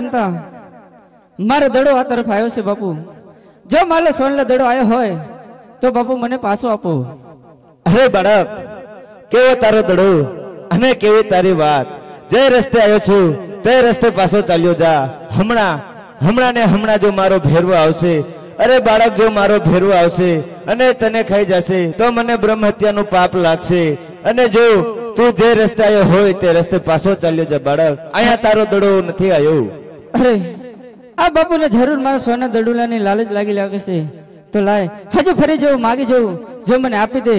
રમતા મારો દડો આ તરફ આવ્યો છે બાપુ. જો મારો સોનલો દડો આવ્યો હોય, તો બાપુ મને પાછો આપો. અરે બાળક, કેવો તારો દડો? અને કેવી તારી વાત? જે રસ્તે આવ્યો છું, તે રસ્તે પાછો ચાલ્યો જા. હમણાં હમણાં ને હમણાં જો મારો ભેરવો આવશે, અરે બાળક, જો મારો ભેરવો આવશે, અને તને ખાઈ જશે, તો મને બ્રહ્મ હત્યાનું પાપ લાગશે. અને જો તું જે રસ્તે આવ્યો હોય, તે રસ્તે પાછો ચાલ્યો જા બાળક. અહીંયા તારો દડો નથી આવ્યો અરે આ બાપુને જરૂર મારા સોના દડુલાની લાલચ લાગી લાગે છે તો લાય હજુ ફરી જવું માગી જવું જો મને આપી દે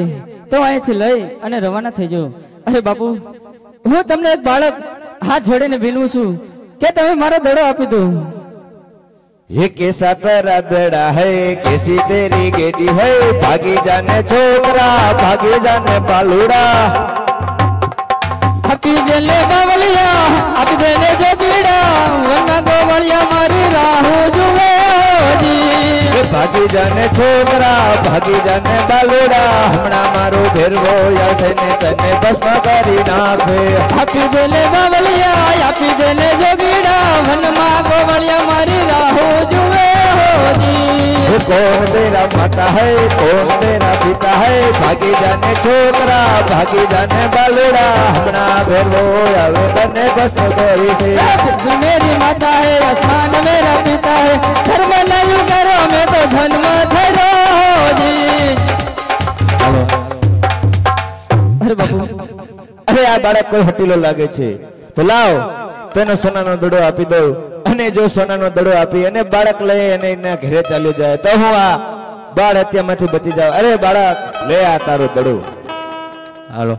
તો અહીંથી લઈ અને રવાના થઈ જાઉં અરે બાપુ હું તમને એક બાળક હાથ જોડીને વિનવું છું કે તમે મારો દડો આપી દો ये कैसा तेरा दड़ा है कैसी तेरी गेडी है भागी जाने छोकरा भागी जाने बालूड़ा આપી દે લે બાવલિયા આપી દે લે જો બીડા भगी जन छोरा भगी जन बलरा हमरा मारो फिर वो या से ने बस मगरी ना से हकी बेले बवलिया या पी बेले जोगीड़ा मन मा मारी राहो जुवे हो जी कौन तेरा पता है कौन तेरा पिता है? भगी जन छोरा भगी जन बलरा हमरा फिर वो या से तने बस मगरी से। मेरी मा અરે કોઈ હટીલો લાગે છે તો લાવ તેનો સોનાનો દડો આપી દઉં. અને જો સોનાનો દડો આપી અને બાળક લઈ અને એના ઘરે ચાલ્યો જાય તો હું આ બાળ હત્યામાંથી બચી જાવ અરે બાળક લે આ તારો દડો. હાલો.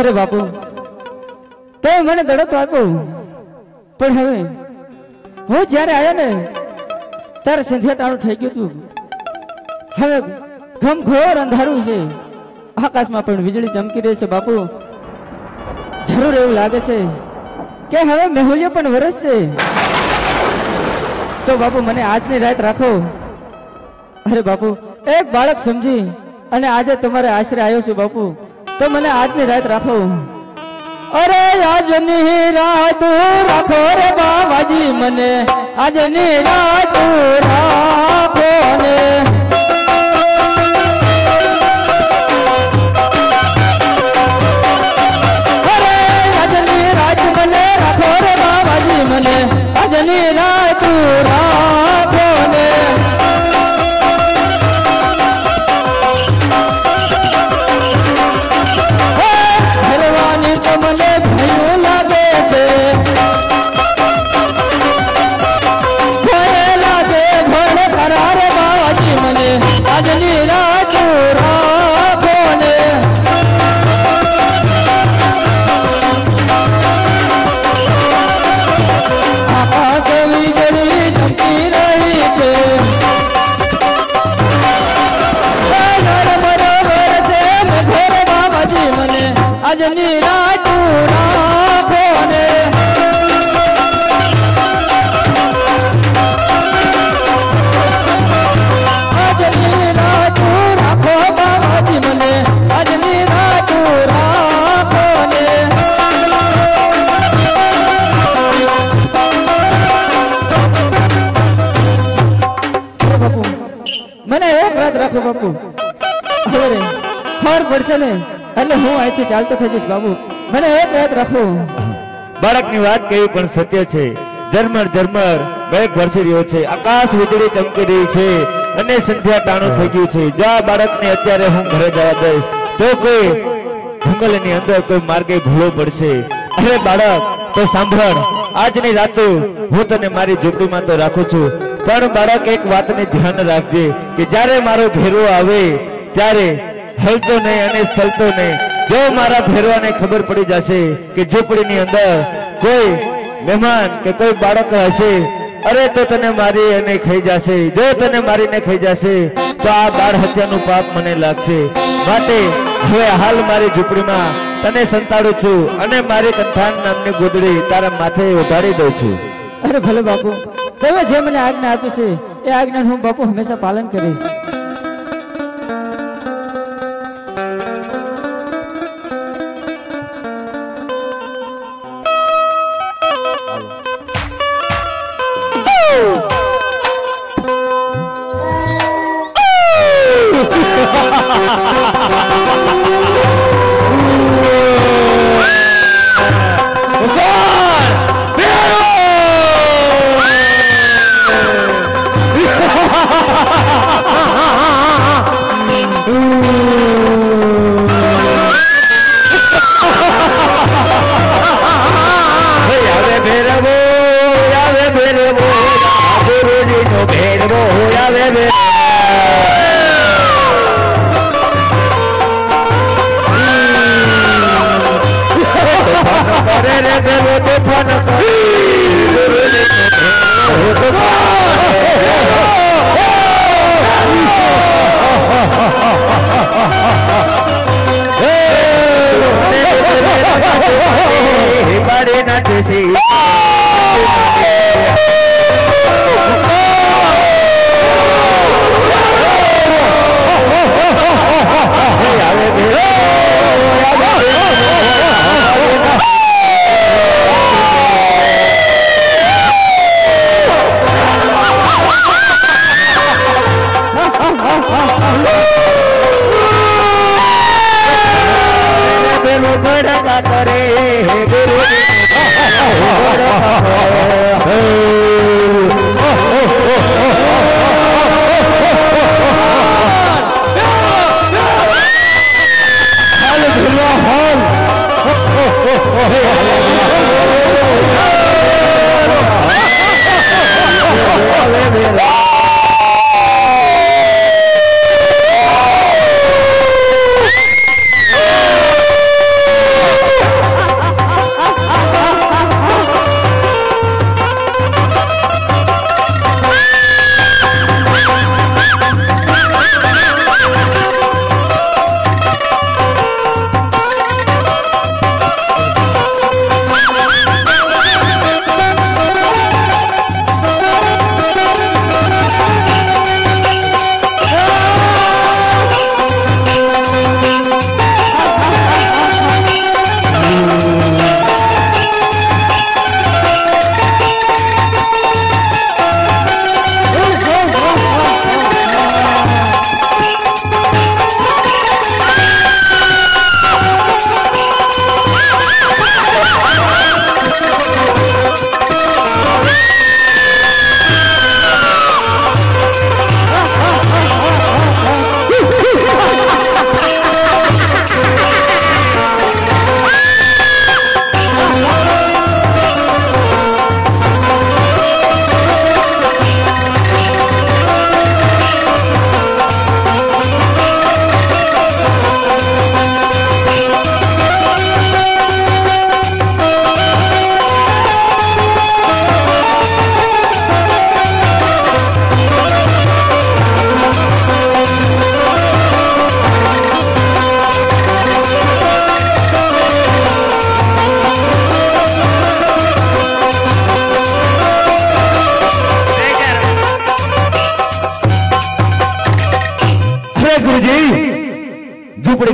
અરે બાપુ તે મને દડો તો આપ્યો પણ હવે હું જ્યારે આવ્યો ને ત્યારે સંધ્યા તાળું થઈ ગયું હતું. હવે ઘમઘોર અંધારું છે. આકાશમાં પણ વીજળી ચમકી રહી છે, બાપુ. જરૂર એવું લાગે છે કે હવે મેહુલિયો પણ વરસશે. તો બાપુ, મને આજની રાત રાખો. અરે બાપુ, એક બાળક સમજી અને આજે તમારે આશરે આવ્યો છું, બાપુ. તો મને આજની રાત રાખો. અરે આજની રાત રાખો રે બાબાજી મને. આજની રાત રાખો ને. मन अजनी राय भजनी મને એક રાત રાખો બાપુ. ખબર પડશે ને? એટલે હું અહીંથી ચાલતો થઈ જઈશ, બાબુ. મને એક વાત રાખો. બાળકની વાત કહી પણ સત્ય છે. જરમર જરમર બેગ વરસી રહ્યો છે. આકાશ વીજળી ચમકી રહી છે. અને સંધ્યા ટાણું થઈ ગયું છે. જો આ બાળકને અત્યારે હું ઘરે જવા દઈશ. તો કોઈ જંગલની અંદર કોઈ માર્ગે ભૂલો પડશે. અરે, બાળક, તો સાંભળ. આજની રાતે હું તને મારી ઝૂંપડીમાં તો રાખું છું. પણ બાળક, એક વાતને ધ્યાન રાખજે કે જ્યારે મારો ઘેરો આવે, ત્યારે હલતો નહીં અને સલતો નહીં જો મારા ફેરવાને ખબર પડી જશે કે ઝૂંપડીની અંદર કોઈ મહેમાન કે કોઈ બાળક હશે, અરે તો તને મારી અને ખાઈ જશે. જો તને મારીને ખાઈ જશે, તો આ બાળ હત્યાનું પાપ મને લાગશે. માટે હવે હાલ મારી ઝૂંપડીમાં તને સંતાડું છું અને મારી કંથાન નામની ગોદડી તારા માથે ઉઢાડી દઉં છું. અરે ભલે બાપુ, તમે જે મને આજ્ઞા આપી છે, એ આજ્ઞાનું હું બાપુ હંમેશા પાલન કરીશ. ગુરુ અરે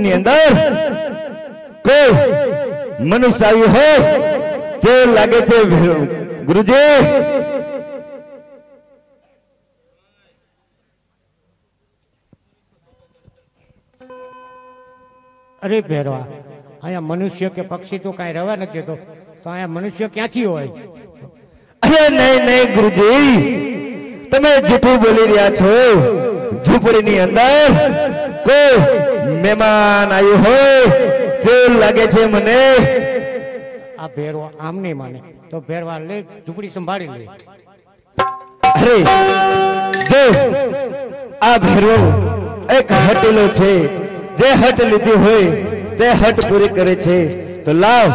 ઝૂંપડીની અંદર કોઈ મનુષ્ય આવ્યું હોય કેવું લાગે છે ગુરુજી? અરે ભેરવા અહીંયા મનુષ્ય કે પક્ષી તો કાંઈ રહેવા નથી તો તો અહીંયા મનુષ્ય ક્યાંથી હોય? અરે નહીં નહીં ગુરુજી. તમે જૂઠું બોલી રહ્યા છો. ઝૂંપડીની અંદર કોઈ મહેમાન આવ્યું હોય કેવું લાગે છે મને. આ ભેરવા આમ નહીં માને તો ભેરવા લે ઝૂંપડી સંભાળી લે. અરે જો આ ભેરવો એક હટેલો છે જે હટ લીધી હોય તે હટ પૂરી કરે છે. તો લાવ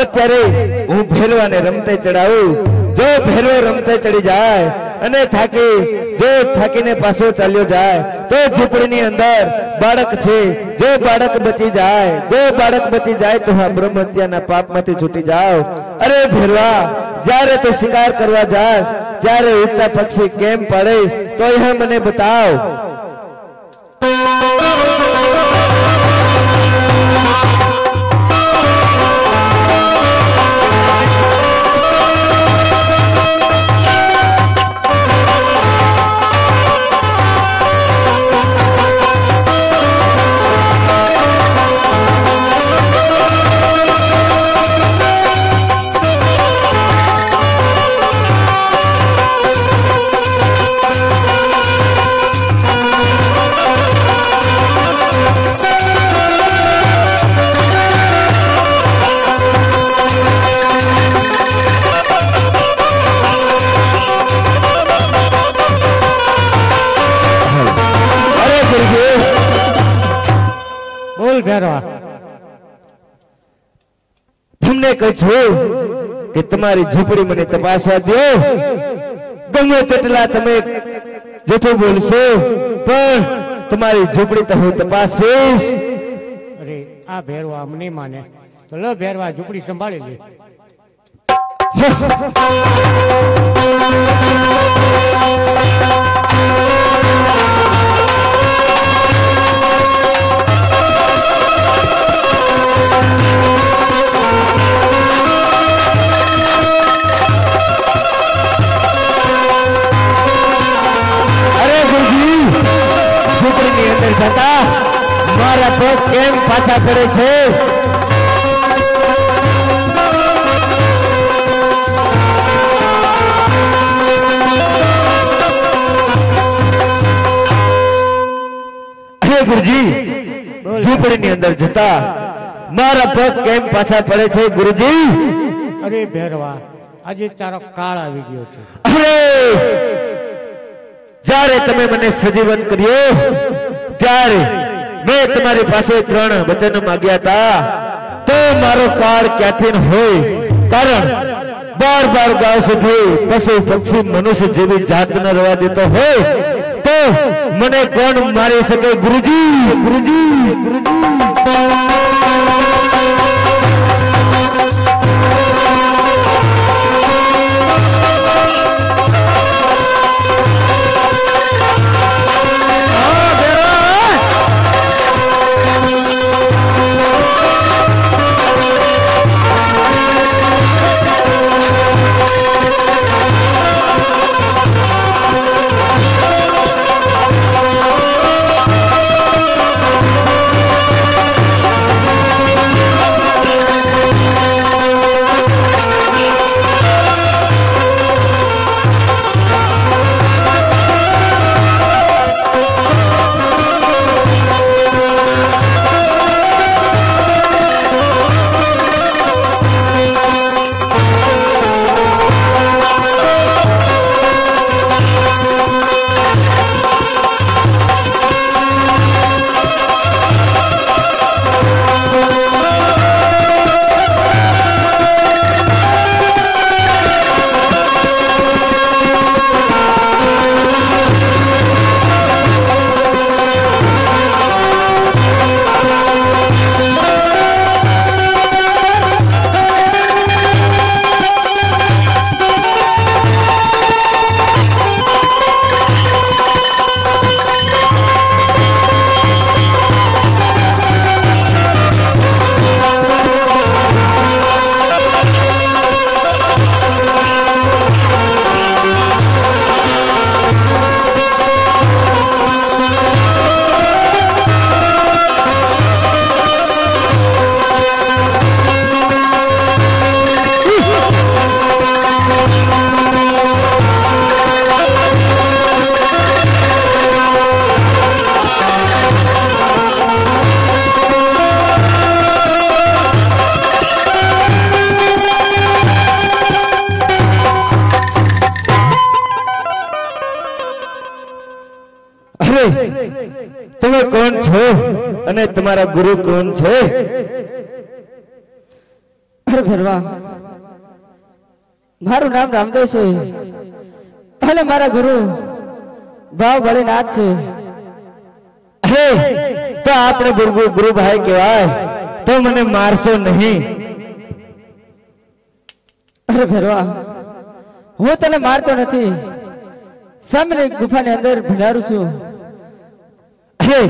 અત્યારે હું ભેરવાને રમતે ચડાવું. જો ભેરવો રમતે ચડી જાય અને થાકી, જો થાકીને પાછો ચાલ્યો જાય, તો ઝૂંપડીની અંદર બાળક છે, જો બાળક બચી જાય, જો બાળક બચી જાય, તો આ બ્રહ્મ હત્યાના પાપમાંથી છૂટી જાઓ. અરે ભેરવા, જ્યારે તું શિકાર કરવા જાશ, ત્યારે ઉડતા પક્ષી કેમ પડેશ તો એ મને બતાવ. તમને કે તમારી ઝૂંપડી મને તપાસવા દો. ગમે તેટલા તમે જૂઠું બોલશો પણ તમારી ઝૂંપડી તો હું તપાસીશ. અરે આ ભેરવા આમ નહીં માને. તો લો ભેરવા ઝૂંપડી સંભાળી લે. અરે ઝૂંપડીની અંદર જતા મારા પગ કેમ પાછા પડે છે? અરે ગુરુજી ઝૂંપડીની અંદર જતા મારા પગ કેમ પાછા પડે છે ગુરુજી? અરે ભેરવા આજે તારો કાળ આવી ગયો છે. અરે જ્યારે તમે મને સજીવન કર્યો ત્યારે મેં તમારી પાસે ત્રણ વચન માંગ્યા હતા તો મારો કાળ ક્યાંથી હોય? કારણ બાર બાર ગાવ સુધી પશુ, પક્ષી, મનુષ્ય જેવી જાત ન રહેવા દેતો હોય, તો મને કોણ મારી શકે ગુરુજી? ગુરુજી ગુરુજી. કોણ છો? અને તમારા ગુરુ કોણ છે? ભરવા મારું નામ રામદેવ છે. અને મારા ગુરુ ભાવ ભળીનાથ છે. અરે તો આપણે ગુરુ ગુરુ ભાઈ કહેવાય તો મને મારશો નહીં. અરે ભરવા હું તને મારતો નથી. સામે ગુફાની અંદર ભંડારું છું. અરે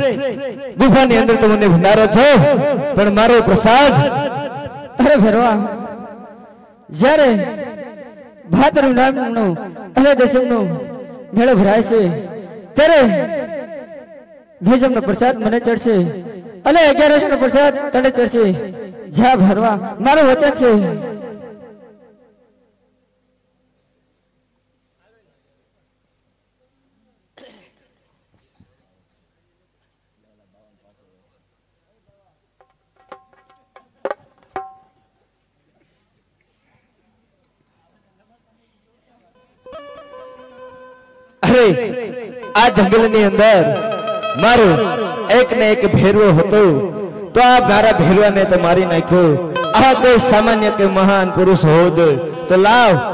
ગુફાની અંદર તો મને ભંડારો છો, પણ મારો પ્રસાદ. અરે ભરવા, જ્યારે ભાદર નામનો અને દસમનો મેળો ભરાય છે, ત્યારે ભેજમનો પ્રસાદ મને ચડશે, અને અગિયારસ નો પ્રસાદ તને ચડશે. જ્યાં ભરવા, મારું વચન છે. આ જંગલની અંદર મારું એક ને એક ભેરવો હતો. તો આ મારા ભેરવાને તો મારી નાખ્યો. આ કોઈ સામાન્ય કે મહાન પુરુષ હોવો જોઈએ. તો લાવ